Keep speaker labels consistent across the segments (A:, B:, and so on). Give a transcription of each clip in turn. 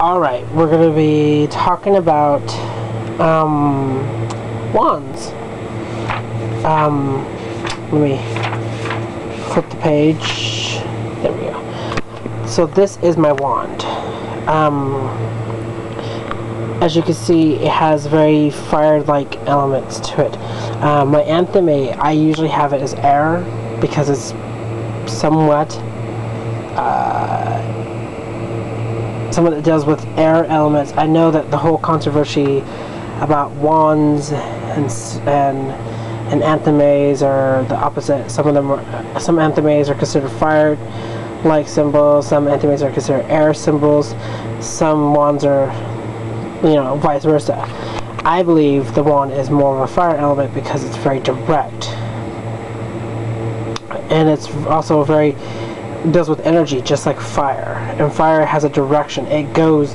A: Alright, we're going to be talking about um, wands. Um, let me flip the page. There we go. So this is my wand. Um, as you can see, it has very fire-like elements to it. Uh, my Athame, I usually have it as air because it's somewhat uh, someone that deals with air elements. I know that the whole controversy about wands and and and athames are the opposite. Some of them, are, some athames are considered fire-like symbols. Some athames are considered air symbols. Some wands are, you know, vice versa. I believe the wand is more of a fire element because it's very direct, and it's also very deals with energy just like fire and fire has a direction. It goes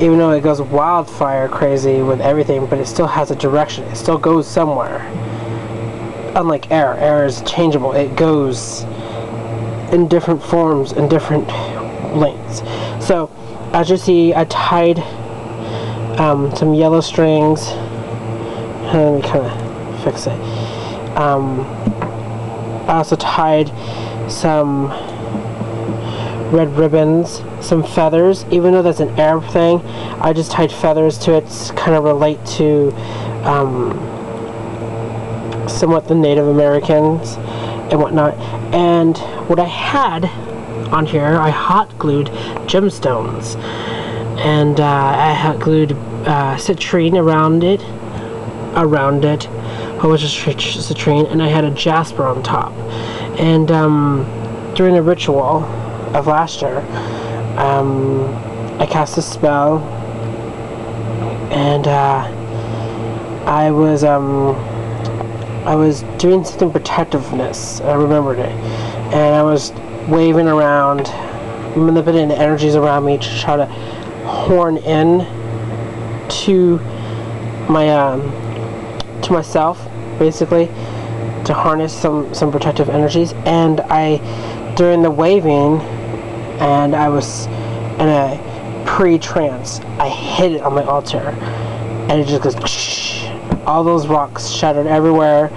A: even though it goes wildfire crazy with everything but it still has a direction. It still goes somewhere. Unlike air air is changeable. It goes in different forms and different lengths. So as you see I tied um, some yellow strings. Let me kind of fix it. Um, I also tied some red ribbons, some feathers. Even though that's an Arab thing, I just tied feathers to it to kind of relate to um, somewhat the Native Americans and whatnot. And what I had on here, I hot glued gemstones. And uh, I hot glued uh, citrine around it, around it, whole bunch of citrine, and I had a jasper on top. And um, during the ritual, of last year, um, I cast a spell, and uh, I was um, I was doing something protectiveness. I remembered it, and I was waving around, manipulating the energies around me to try to horn in to my um, to myself, basically, to harness some some protective energies, and I during the waving and I was in a pre-trance. I hit it on my altar, and it just goes. All those rocks shattered everywhere,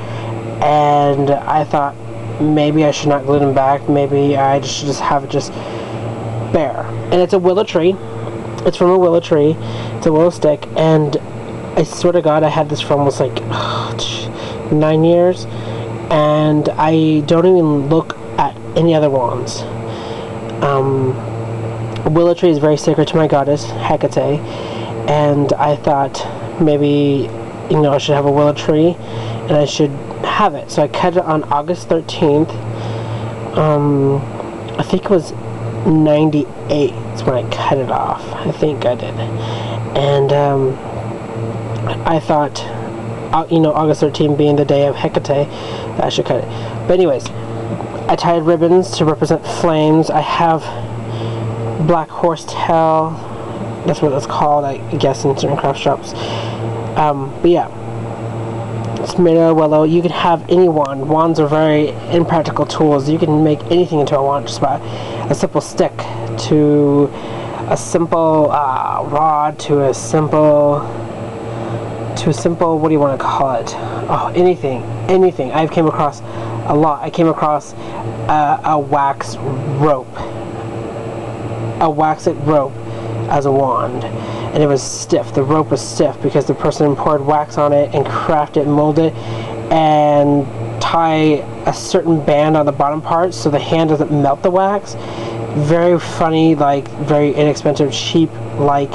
A: and I thought maybe I should not glue them back. Maybe I should just have it just bare. And it's a willow tree. It's from a willow tree. It's a willow stick, and I swear to God, I had this for almost like nine years, and I don't even look at any other wands. Um, willow tree is very sacred to my goddess, Hecate, and I thought maybe, you know, I should have a willow tree, and I should have it. So I cut it on August 13th. Um, I think it was 98 is when I cut it off. I think I did. And um, I thought, uh, you know, August 13th being the day of Hecate, that I should cut it. But anyways, I tied ribbons to represent flames. I have black horsetail. That's what it's called, I guess, in certain craft shops. Um, but yeah, it's made of willow. You can have any wand. Wands are very impractical tools. You can make anything into a wand just by a simple stick to a simple uh, rod to a simple to a simple what do you want to call it? Oh, anything, anything. I've came across a lot. I came across uh, a wax rope, a waxed rope as a wand, and it was stiff. The rope was stiff because the person poured wax on it and crafted, it, molded, it, and tie a certain band on the bottom part so the hand doesn't melt the wax. Very funny, like very inexpensive, cheap, like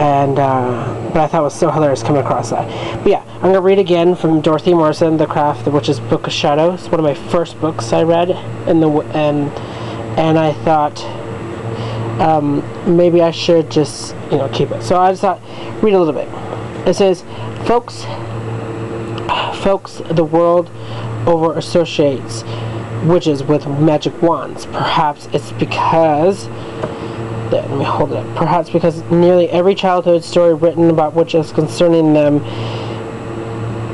A: and uh, but I thought it was so hilarious coming across that. But yeah, I'm gonna read again from Dorothy Morrison, The Craft, the Witch's Book of Shadows. One of my first books I read, in the and and I thought um, maybe I should just you know keep it. So I just thought read a little bit. It says, folks, folks, the world over associates witches with magic wands. Perhaps it's because let me hold it. Perhaps because nearly every childhood story written about witches concerning them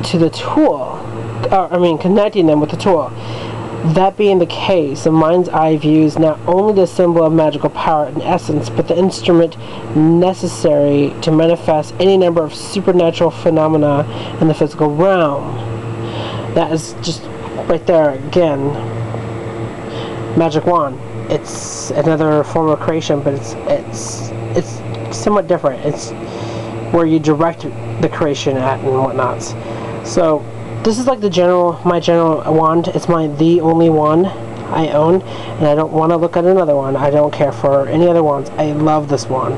A: to the tool, or, I mean connecting them with the tool, That being the case, the mind's eye views not only the symbol of magical power and essence, but the instrument necessary to manifest any number of supernatural phenomena in the physical realm. That is just right there again. Magic wand. It's another form of creation, but it's it's it's somewhat different. It's where you direct the creation at and whatnot. So this is like the general, my general wand. It's my the only one I own, and I don't want to look at another one. I don't care for any other wands. I love this wand.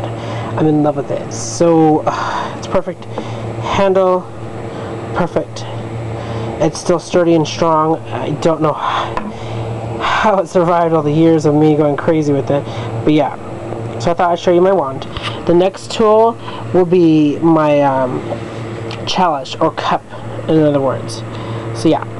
A: I'm in love with it. So, uh, it's perfect. Handle, perfect. It's still sturdy and strong. I don't know how it survived all the years of me going crazy with it, but yeah. So I thought I'd show you my wand. The next tool will be my um, chalice or cup in other words. So yeah.